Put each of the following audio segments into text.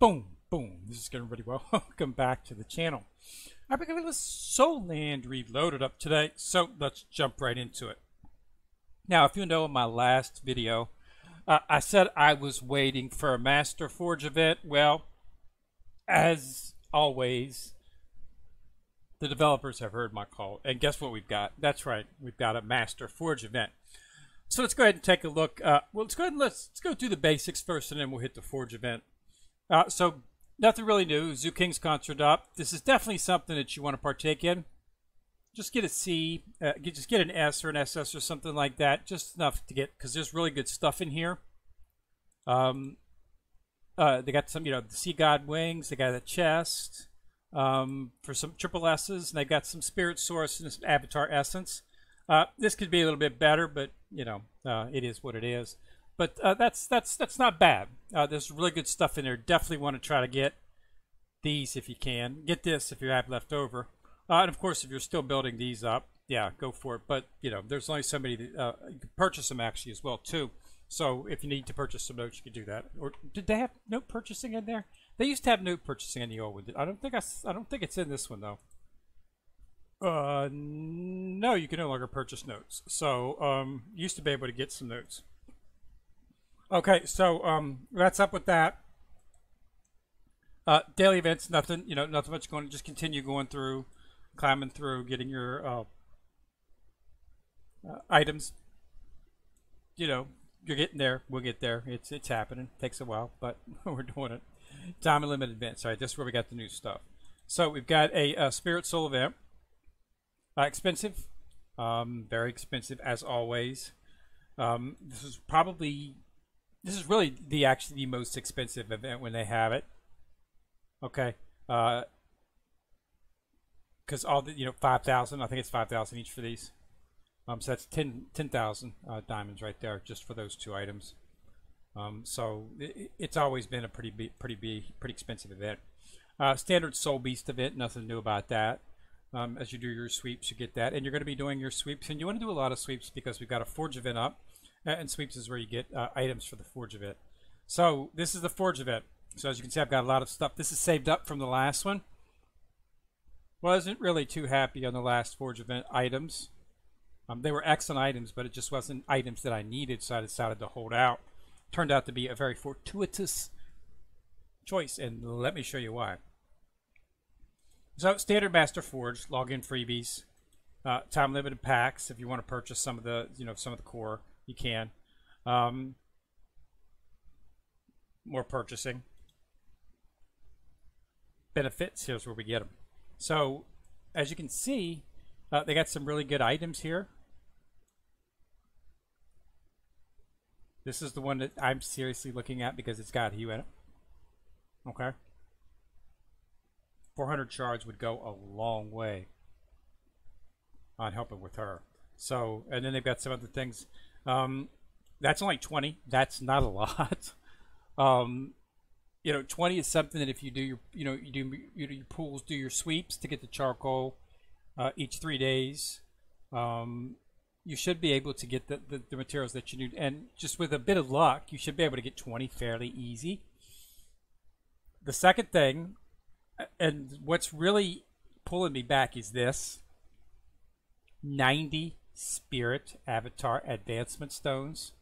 Boom, boom. This is going really well. Welcome back to the channel. I've got this Soul Land reloaded up today, so let's jump right into it. Now, if you know in my last video, uh, I said I was waiting for a Master Forge event. Well, as always, the developers have heard my call, and guess what we've got? That's right, we've got a Master Forge event. So let's go ahead and take a look. Uh, well, let's go ahead and let's, let's go through the basics first, and then we'll hit the Forge event. Uh, so nothing really new. Zoo King's concert up. This is definitely something that you want to partake in. Just get a C, uh, get, just get an S or an SS or something like that. Just enough to get because there's really good stuff in here. Um, uh, they got some, you know, the Sea God wings. They got a chest um, for some triple S's, and they got some Spirit Source and some Avatar Essence. Uh, this could be a little bit better, but you know, uh, it is what it is. But uh, that's that's that's not bad. Uh, there's really good stuff in there. Definitely want to try to get these if you can. Get this if you have left over. Uh, and of course, if you're still building these up, yeah, go for it. But you know, there's only somebody. That, uh, you can purchase them actually as well too. So if you need to purchase some notes, you can do that. Or did they have note purchasing in there? They used to have note purchasing in the old one. I don't think I, I don't think it's in this one though. Uh, no, you can no longer purchase notes. So um, used to be able to get some notes. Okay, so um, that's up with that. Uh, daily events, nothing, you know, nothing much going. Just continue going through, climbing through, getting your uh, uh, items. You know, you're getting there. We'll get there. It's it's happening. Takes a while, but we're doing it. Time and limit events. All right, this is where we got the new stuff. So we've got a, a Spirit Soul event. Uh, expensive, um, very expensive as always. Um, this is probably this is really the actually the most expensive event when they have it. Okay. Uh, because all the you know five thousand, I think it's five thousand each for these. Um, so that's 10 10,000 uh, diamonds right there just for those two items. Um, so it, it's always been a pretty be, pretty be, pretty expensive event. Uh, standard Soul Beast event, nothing new about that. Um, as you do your sweeps, you get that, and you're going to be doing your sweeps, and you want to do a lot of sweeps because we've got a Forge event up. Uh, and sweeps is where you get uh, items for the forge event. So this is the forge event. So as you can see, I've got a lot of stuff. This is saved up from the last one. Wasn't really too happy on the last forge event items. Um, they were excellent items, but it just wasn't items that I needed, so I decided to hold out. Turned out to be a very fortuitous choice, and let me show you why. So standard Master Forge login freebies, uh, time limited packs if you want to purchase some of the you know some of the core you can. Um, more purchasing. Benefits, here's where we get them. So, as you can see, uh, they got some really good items here. This is the one that I'm seriously looking at because it's got Hue in it. Okay. 400 shards would go a long way on helping with her. So, and then they've got some other things. Um, that's only 20. That's not a lot. um, you know, 20 is something that if you do your, you know, you do, you do your pools, do your sweeps to get the charcoal uh, each three days, um, you should be able to get the, the, the, materials that you need. And just with a bit of luck, you should be able to get 20 fairly easy. The second thing, and what's really pulling me back is this 90 Spirit Avatar Advancement Stones.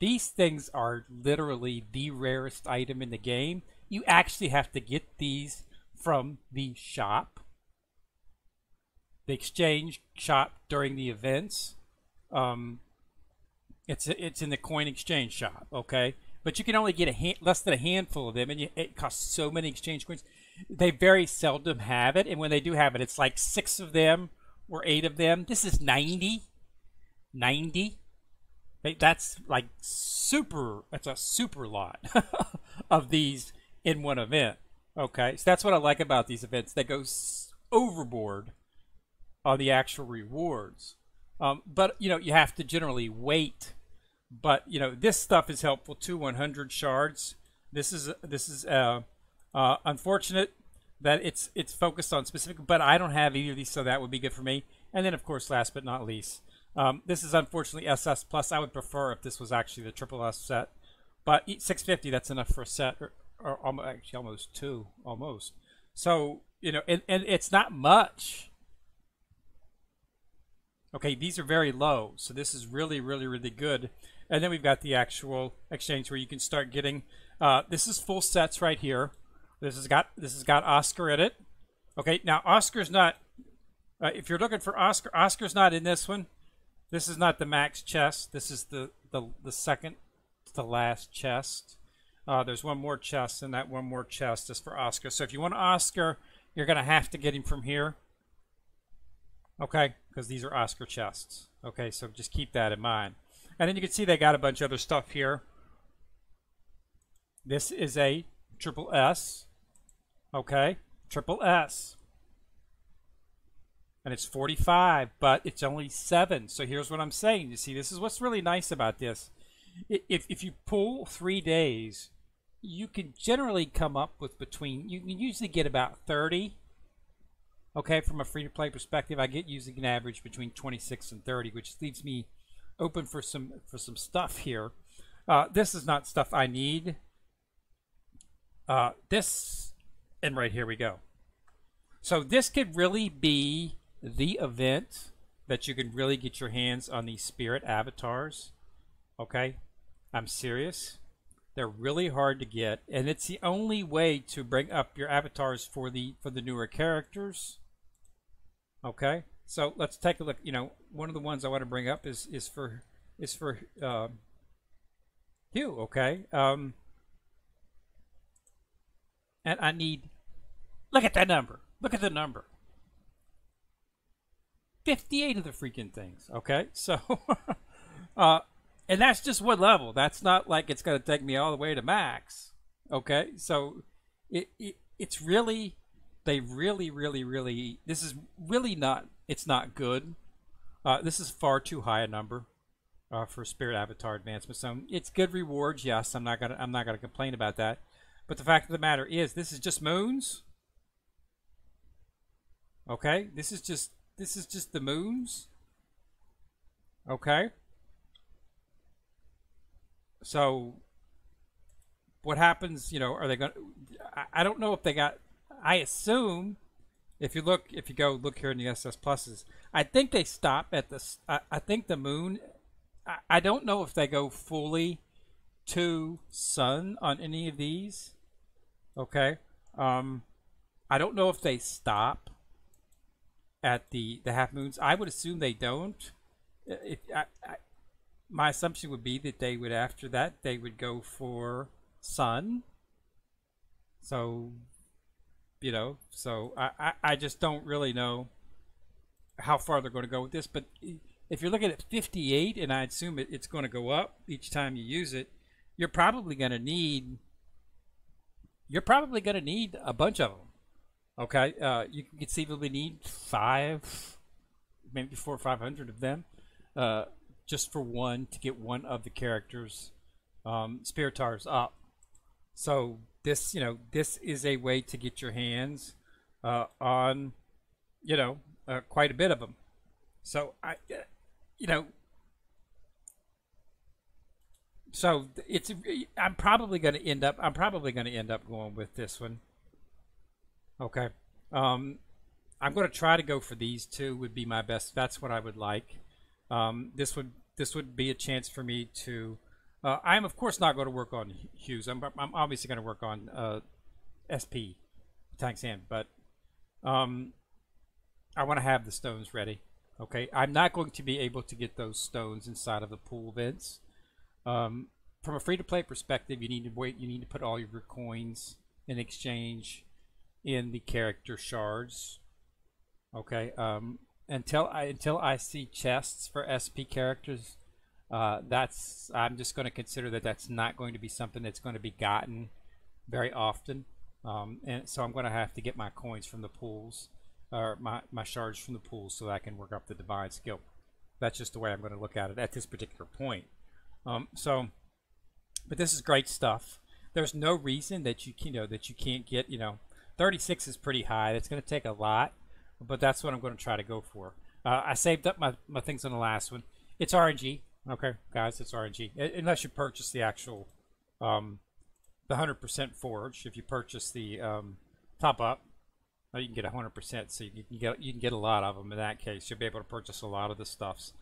These things are literally the rarest item in the game. You actually have to get these from the shop. The exchange shop during the events. Um, it's it's in the coin exchange shop, okay? But you can only get a less than a handful of them, and you, it costs so many exchange coins. They very seldom have it, and when they do have it, it's like six of them or eight of them. This is 90. 90. That's like super, that's a super lot of these in one event. Okay, so that's what I like about these events. They go overboard on the actual rewards. Um, but, you know, you have to generally wait. But, you know, this stuff is helpful too 100 shards. This is, this is uh, uh, unfortunate that it's it's focused on specific, but I don't have either of these, so that would be good for me. And then, of course, last but not least, um, this is unfortunately SS plus. I would prefer if this was actually the triple S set, but 650 that's enough for a set. or almost, actually almost two, almost. So you know, and, and it's not much. Okay, these are very low, so this is really, really, really good. And then we've got the actual exchange where you can start getting. Uh, this is full sets right here. This has got this has got Oscar in it. Okay, now Oscar's not. Uh, if you're looking for Oscar, Oscar's not in this one. This is not the max chest. This is the the the second to last chest. Uh, there's one more chest, and that one more chest is for Oscar. So if you want Oscar, you're gonna have to get him from here. Okay, because these are Oscar chests. Okay, so just keep that in mind. And then you can see they got a bunch of other stuff here. This is a triple S. Okay, triple S. And it's 45, but it's only 7. So here's what I'm saying. You see, this is what's really nice about this. If, if you pull three days, you can generally come up with between, you can usually get about 30. Okay, from a free-to-play perspective, I get using an average between 26 and 30, which leaves me open for some for some stuff here. Uh, this is not stuff I need. Uh, this, and right here we go. So this could really be the event that you can really get your hands on these spirit avatars. Okay, I'm serious. They're really hard to get, and it's the only way to bring up your avatars for the for the newer characters. Okay, so let's take a look. You know, one of the ones I want to bring up is is for is for uh, Hugh. Okay, um, and I need. Look at that number. Look at the number. 58 of the freaking things. Okay, so, uh, and that's just one level. That's not like it's going to take me all the way to max. Okay, so it, it it's really they really really really this is really not it's not good. Uh, this is far too high a number uh, for Spirit Avatar Advancement. So it's good rewards. Yes, I'm not gonna I'm not gonna complain about that. But the fact of the matter is, this is just moons. Okay, this is just this is just the moons. Okay. So, what happens? You know, are they going? to... I don't know if they got. I assume if you look, if you go look here in the SS pluses, I think they stop at the. I, I think the moon. I, I don't know if they go fully to sun on any of these. Okay. Um, I don't know if they stop at the the half moons. I would assume they don't. If I, I, my assumption would be that they would after that they would go for sun. So, you know, so I, I, I just don't really know how far they're going to go with this. But if you're looking at 58, and I assume it, it's going to go up each time you use it, you're probably going to need you're probably going to need a bunch of them. Okay, uh, you can conceivably need five, maybe four or five hundred of them, uh, just for one to get one of the characters' um, spiritars up. So this, you know, this is a way to get your hands uh, on, you know, uh, quite a bit of them. So I, uh, you know, so it's I'm probably going to end up I'm probably going to end up going with this one. Okay. Um, I'm going to try to go for these two. Would be my best. That's what I would like. Um, this would this would be a chance for me to. Uh, I'm of course not going to work on Hughes. I'm, I'm obviously going to work on uh, SP Tang San, but um, I want to have the stones ready. Okay, I'm not going to be able to get those stones inside of the pool vents. Um, from a free-to-play perspective, you need to wait. You need to put all your coins in exchange in the character shards. Okay. Um, until I until I see chests for SP characters, uh, that's I'm just going to consider that that's not going to be something that's going to be gotten very often. Um, and so I'm going to have to get my coins from the pools or my, my shards from the pools so I can work up the divine skill. That's just the way I'm going to look at it at this particular point. Um, so, but this is great stuff. There's no reason that you you know that you can't get you know 36 is pretty high. It's going to take a lot, but that's what I'm going to try to go for. Uh, I saved up my, my things on the last one. It's RNG. Okay, guys, it's RNG. Unless you purchase the actual um, the 100% forge. If you purchase the um, top up, uh, you can get 100%. So you can get you can get a lot of them. In that case, you'll be able to purchase a lot of the stuffs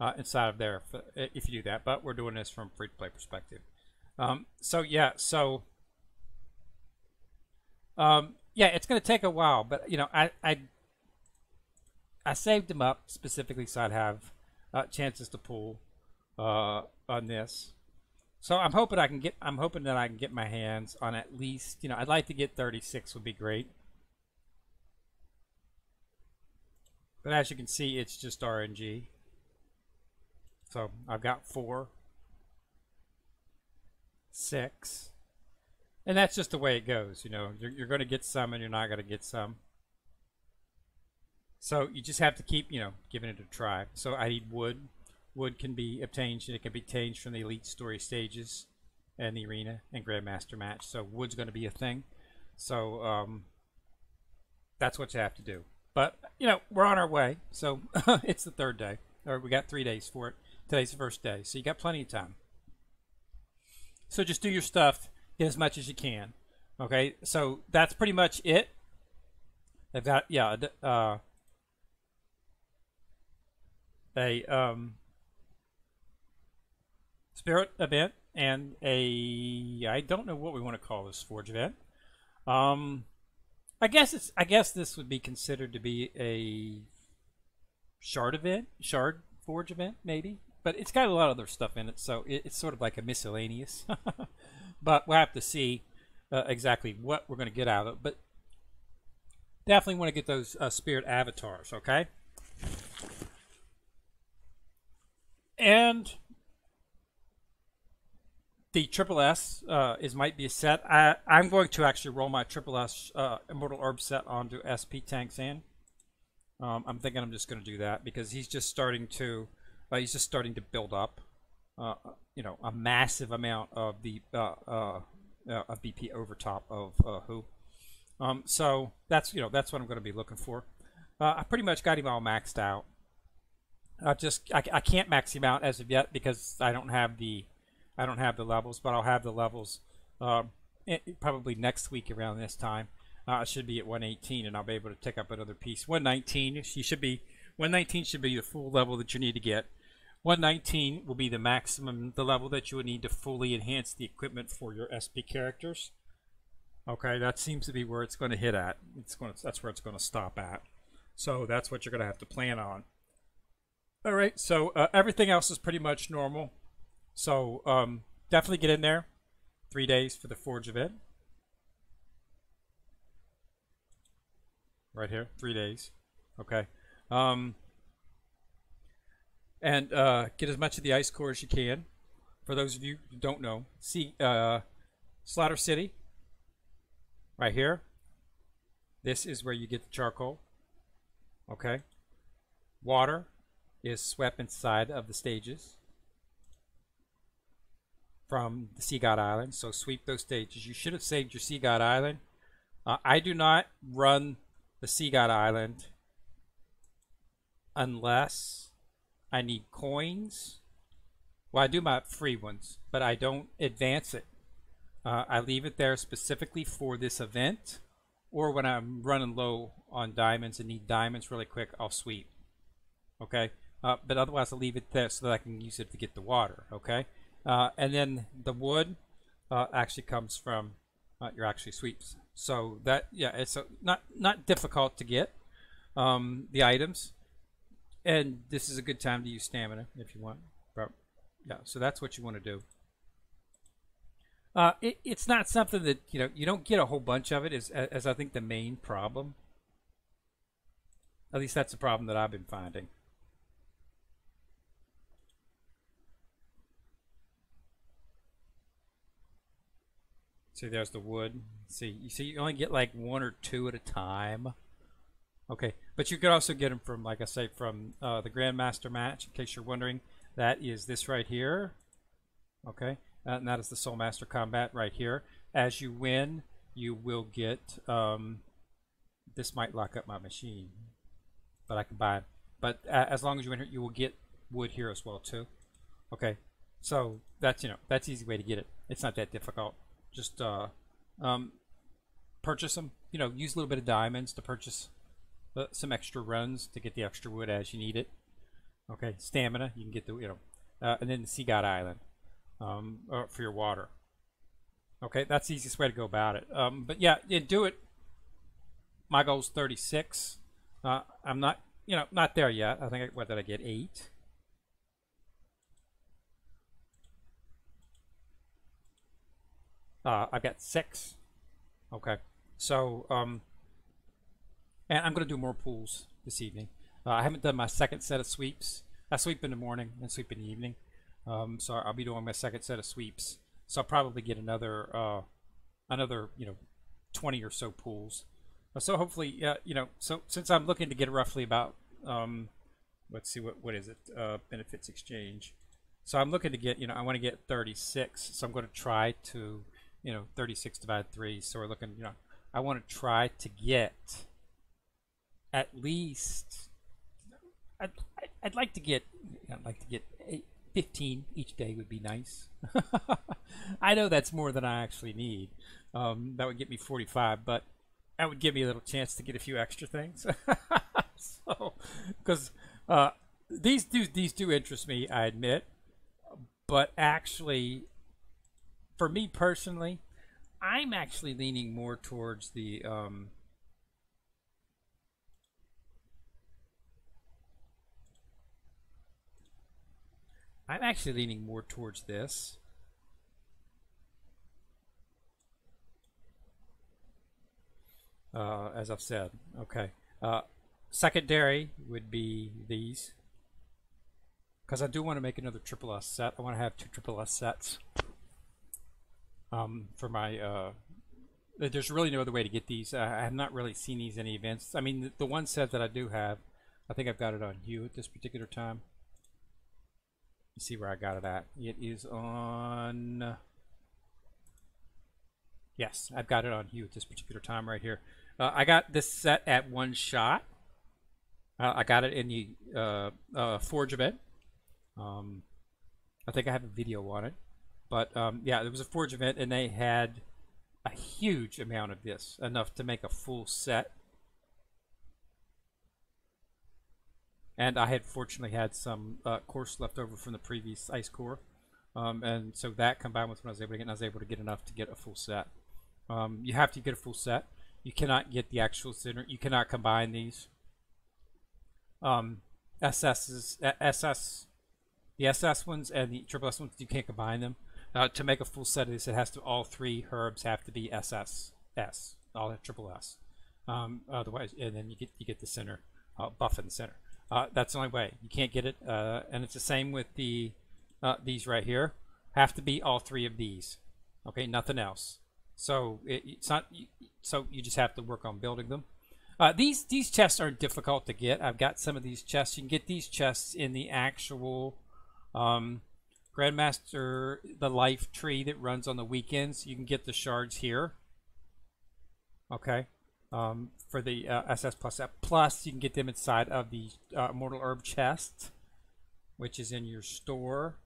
uh, inside of there if, you do that. But we're doing this from free to play perspective. Um, so yeah, so um, yeah, it's going to take a while, but you know, I I I saved them up specifically so I'd have uh, chances to pull uh, on this. So I'm hoping I can get. I'm hoping that I can get my hands on at least. You know, I'd like to get 36 would be great. But as you can see, it's just RNG. So I've got four, six, and that's just the way it goes. You know, you're, you're going to get some and you're not going to get some. So you just have to keep, you know, giving it a try. So I need wood. Wood can be obtained, and it can be obtained from the elite story stages and the arena and grandmaster match. So wood's going to be a thing. So um, that's what you have to do. But you know, we're on our way. So it's the third day, or we got three days for it. Today's the first day, so you got plenty of time. So just do your stuff, get as much as you can. Okay, so that's pretty much it. I've got yeah, uh, a um, spirit event and a I don't know what we want to call this forge event. Um, I guess it's I guess this would be considered to be a shard event, shard forge event maybe, but it's got a lot of other stuff in it, so it, it's sort of like a miscellaneous. but we'll have to see uh, exactly what we're going to get out of it. But definitely want to get those uh, spirit avatars, okay? And the Triple S uh, is might be a set. I, I'm going to actually roll my Triple S uh, Immortal Herb set onto SP Tang-San. Um, I'm thinking I'm just going to do that because he's just starting to uh, he's just starting to build up, uh, you know, a massive amount of the uh, uh, uh BP over top of uh, who. Um, so that's you know that's what I'm going to be looking for. I pretty much got him all maxed out. I just I, I can't max him out as of yet because I don't have the I don't have the levels, but I'll have the levels um, probably next week around this time. I should be at 118, and I'll be able to take up another piece. 119, you should be 119 should be the full level that you need to get. 119 will be the maximum, the level that you would need to fully enhance the equipment for your SP characters. Okay, that seems to be where it's going to hit at. It's going to, that's where it's going to stop at. So that's what you're going to have to plan on. All right, so uh, everything else is pretty much normal. So um, definitely get in there. Three days for the Forge event. Right here, three days. Okay. Um, and uh, get as much of the ice core as you can. For those of you who don't know, see uh, Slaughter City, right here. This is where you get the charcoal. Okay. Water is swept inside of the stages from the Sea God Island. So sweep those stages. You should have saved your Sea God Island. Uh, I do not run the Sea God Island unless I need coins. Well, I do my free ones, but I don't advance it. Uh, I leave it there specifically for this event, or when I'm running low on diamonds and need diamonds really quick, I'll sweep. Okay, uh, but otherwise I'll leave it there so that I can use it to get the water. Okay, uh, and then the wood uh, actually comes from uh, your actually sweeps. So that yeah, it's not not difficult to get um, the items, and this is a good time to use stamina if you want. But yeah, so that's what you want to do. Uh, it, it's not something that you know you don't get a whole bunch of it as as I think the main problem. At least that's the problem that I've been finding. See, there's the wood. See, you see, you only get like one or two at a time. Okay, but you could also get them from, like I say, from uh, the Grandmaster match. In case you're wondering, that is this right here. Okay, uh, and that is the Soul Master combat right here. As you win, you will get. Um, this might lock up my machine, but I can buy it. But uh, as long as you win here, you will get wood here as well too. Okay, so that's you know that's easy way to get it. It's not that difficult just uh, um, purchase them. You know, use a little bit of diamonds to purchase uh, some extra runs to get the extra wood as you need it. Okay, stamina. You can get the you know, uh, and then the Sea God Island um, uh, for your water. Okay, that's the easiest way to go about it. Um, but yeah, yeah, do it. My goal is 36. Uh, I'm not, you know, not there yet. I think I, what did I get? Eight. Uh, I've got six. Okay, so um, and I'm going to do more pools this evening. Uh, I haven't done my second set of sweeps. I sweep in the morning and sweep in the evening. Um, so I'll be doing my second set of sweeps. So I'll probably get another uh, another you know 20 or so pools. Uh, so hopefully, uh, you know, so since I'm looking to get roughly about um, let's see what what is it uh, benefits exchange. So I'm looking to get you know I want to get 36. So I'm going to try to you know 36 divided three. So we're looking you know I want to try to get at least I'd, I'd like to get I'd like to get 15 each day would be nice. I know that's more than I actually need. Um, that would get me 45, but that would give me a little chance to get a few extra things. so, because uh, these do these do interest me, I admit, but actually, for me personally, I'm actually leaning more towards the um, I'm actually leaning more towards this. Uh, as I've said, okay. Uh, secondary would be these. Because I do want to make another triple S set. I want to have two triple S sets. Um, for my, uh, there's really no other way to get these. I have not really seen these in any events. I mean, the, the one set that I do have, I think I've got it on Hue at this particular time see where I got it at. It is on... Yes, I've got it on Hue at this particular time right here. Uh, I got this set at one shot. Uh, I got it in the uh, uh, Forge event. Um, I think I have a video on it. But um, yeah, there was a Forge event and they had a huge amount of this, enough to make a full set. And I had fortunately had some uh, course left over from the previous ice core, um, and so that combined with what I was able to get, I was able to get enough to get a full set. Um, you have to get a full set. You cannot get the actual center. You cannot combine these. Um, SS's SS, the SS ones and the triple S ones, you can't combine them. Uh, to make a full set of this, it has to all three herbs have to be SS S, all triple S. Um, otherwise, and then you get you get the center uh, buff in the center. Uh, that's the only way. You can't get it. Uh, and it's the same with the uh, these right here. Have to be all three of these. Okay, nothing else. So it, it's not. So you just have to work on building them. Uh, these these chests are difficult to get. I've got some of these chests. You can get these chests in the actual um, Grandmaster the Life tree that runs on the weekends. You can get the shards here. Okay um, for the uh, SS Plus. Plus, you can get them inside of the uh, Immortal Herb chest, which is in your store.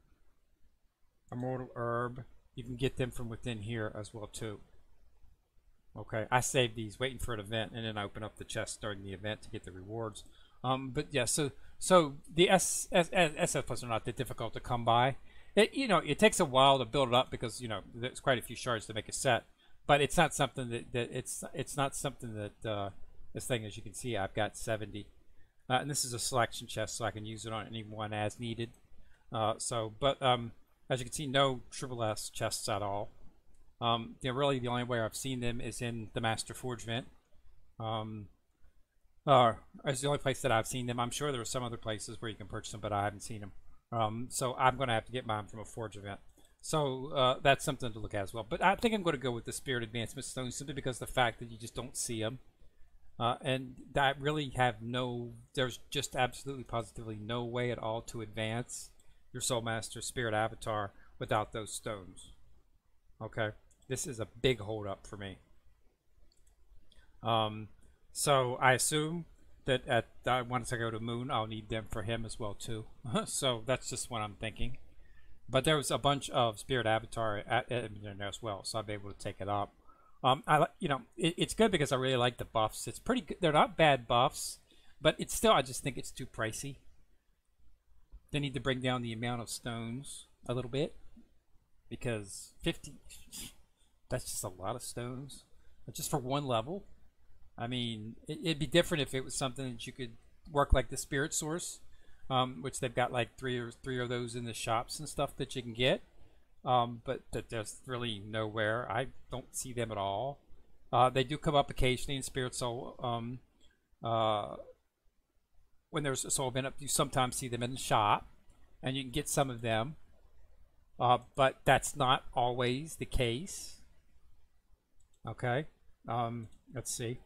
Immortal Herb. You can get them from within here as well too. Okay, I saved these, waiting for an event, and then I open up the chest during the event to get the rewards. Um, but yeah, so so the S, S, SS Plus are not that difficult to come by. It you know it takes a while to build it up because you know there's quite a few shards to make a set but it's not something that, that it's it's not something that uh, this thing as you can see I've got 70 uh, and this is a selection chest so I can use it on any one as needed. Uh, so but um, as you can see no triple S chests at all. Um, they're really the only way I've seen them is in the Master Forge vent. Um, uh, it's the only place that I've seen them I'm sure there are some other places where you can purchase them but I haven't seen them um, so I'm gonna have to get mine from a Forge event so uh, that's something to look at as well. But I think I'm going to go with the Spirit Advancement Stone simply because the fact that you just don't see them. Uh, and that really have no, there's just absolutely positively no way at all to advance your Soul Master Spirit Avatar without those stones. Okay? This is a big hold up for me. Um, so I assume that at uh, once I go to Moon, I'll need them for him as well too. so that's just what I'm thinking. But there was a bunch of Spirit Avatar at, at there as well, so I'm able to take it up. Um, I you know it, it's good because I really like the buffs. It's pretty good. They're not bad buffs, but it's still I just think it's too pricey. They need to bring down the amount of stones a little bit because 50 that's just a lot of stones just for one level I mean it, would be different if it was something that you could work like the spirit source um, which they've got like three or three of those in the shops and stuff that you can get um, but that there's really nowhere I don't see them at all uh, they do come up occasionally in spirit soul um, uh, when there's a soul event up, you sometimes see them in the shop, and you can get some of them. Uh, but that's not always the case. Okay, um, let's see.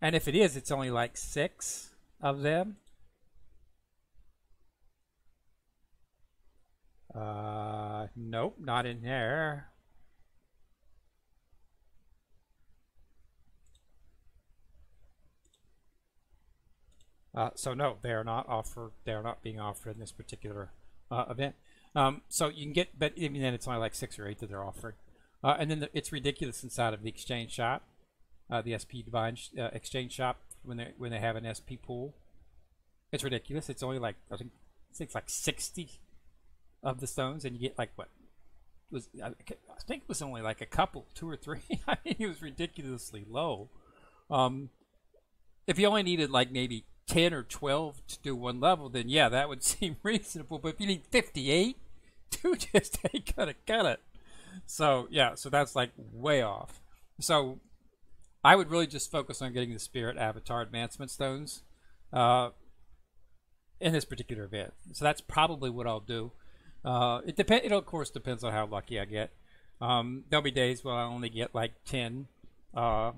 And if it is, it's only like six of them. Uh, nope, not in there. Uh, so no, they are not offered. They are not being offered in this particular uh, event. Um, so you can get, but even then, it's only like six or eight that they're offering. Uh, and then the, it's ridiculous inside of the exchange shop, uh, the SP Divine uh, exchange shop when they when they have an SP pool. It's ridiculous. It's only like I think it's like sixty of the stones, and you get like what was I think it was only like a couple, two or three. I mean, it was ridiculously low. Um, if you only needed like maybe 10 or 12 to do one level, then yeah, that would seem reasonable. But if you need 58, dude just ain't gonna cut it. So yeah, so that's like way off. So I would really just focus on getting the Spirit Avatar Advancement Stones uh, in this particular event. So that's probably what I'll do. Uh, it depend. It of course depends on how lucky I get. Um, there'll be days where I only get like 10 uh,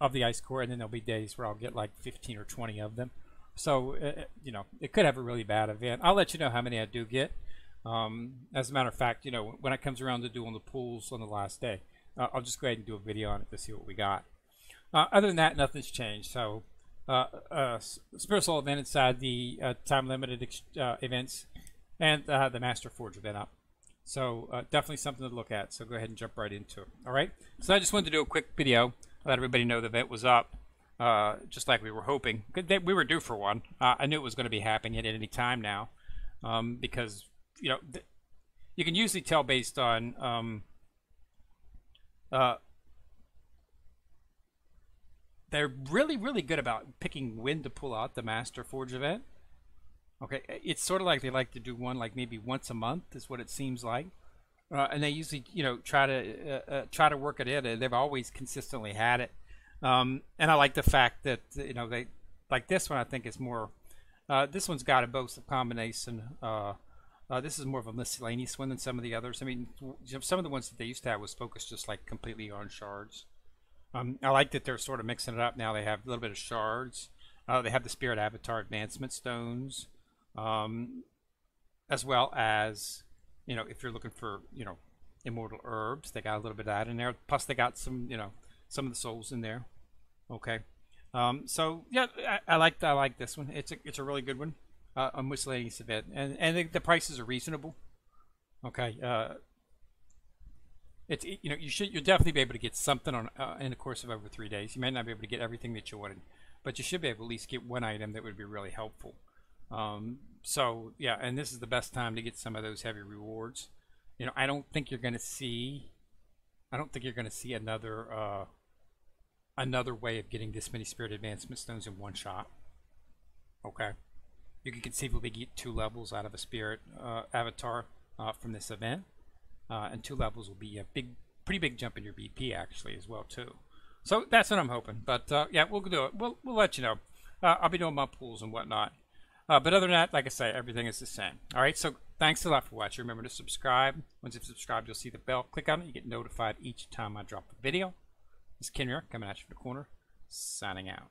of the ice core, and then there'll be days where I'll get like 15 or 20 of them. So, uh, uh, you know, it could have a really bad event. I'll let you know how many I do get. Um, as a matter of fact, you know, when it comes around to doing the pools on the last day, uh, I'll just go ahead and do a video on it to see what we got. Uh, other than that, nothing's changed. So, uh, uh Spirit Soul event inside the uh, time limited events and the Master Forge event up. So, definitely something to look at. So, go ahead and jump right into it. All right. So, I just wanted to do a quick video, let everybody know the event was up uh, just like we were hoping. We were due for one. Uh, I knew it was going to be happening at any time now, um, because you know you can usually tell based on um, uh, they're really really good about picking when to pull out the Master Forge event. Okay, it's sort of like they like to do one like maybe once a month is what it seems like. Uh, and they usually, you know, try to uh, uh, try to work it in. And they've always consistently had it. Um, and I like the fact that you know they like this one. I think is more. Uh, this one's got a both of combination. Uh, uh, this is more of a miscellaneous one than some of the others. I mean, some of the ones that they used to have was focused just like completely on shards. Um, I like that they're sort of mixing it up now. They have a little bit of shards. They have the Spirit Avatar Advancement Stones, um, as well as you know if you're looking for you know immortal herbs, they got a little bit of that in there. Plus, they got some you know some of the souls in there. Okay. Um, so yeah, I, I, like I like this one. It's a it's a really good one. Uh, a miscellaneous event, and and the, the prices are reasonable. Okay. Uh, it's you know you should you'll definitely be able to get something on uh, in the course of over three days. You may not be able to get everything that you wanted, but you should be able to at least get one item that would be really helpful. Um, so yeah, and this is the best time to get some of those heavy rewards. You know, I don't think you're going to see. I don't think you're going to see another uh, another way of getting this many spirit advancement stones in one shot. Okay. You can conceivably get two levels out of a spirit uh, avatar uh, from this event. Uh, and two levels will be a big, pretty big jump in your BP actually as well too. So that's what I'm hoping. But uh, yeah, we'll do it. We'll, we'll let you know. Uh, I'll be doing my pools and whatnot. Uh, but other than that, like I say, everything is the same. All right, so thanks a lot for watching. Remember to subscribe. Once you've subscribed, you'll see the bell. Click on it. You get notified each time I drop a video. This is Ken coming at you from the corner, signing out.